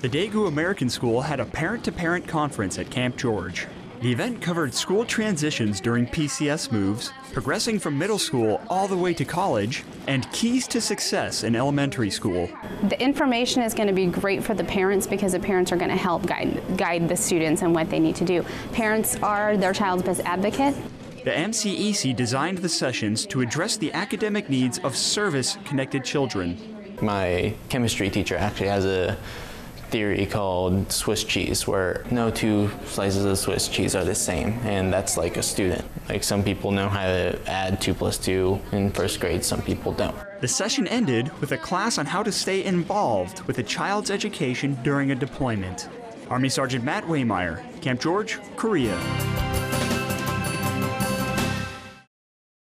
The Daegu American School had a parent to parent conference at Camp George. The event covered school transitions during PCS moves, progressing from middle school all the way to college, and keys to success in elementary school. The information is going to be great for the parents because the parents are going to help guide, guide the students and what they need to do. Parents are their child's best advocate. The MCEC designed the sessions to address the academic needs of service connected children. My chemistry teacher actually has a theory called Swiss cheese, where no two slices of Swiss cheese are the same, and that's like a student. Like some people know how to add two plus two in first grade, some people don't. The session ended with a class on how to stay involved with a child's education during a deployment. Army Sergeant Matt Waymire, Camp George, Korea.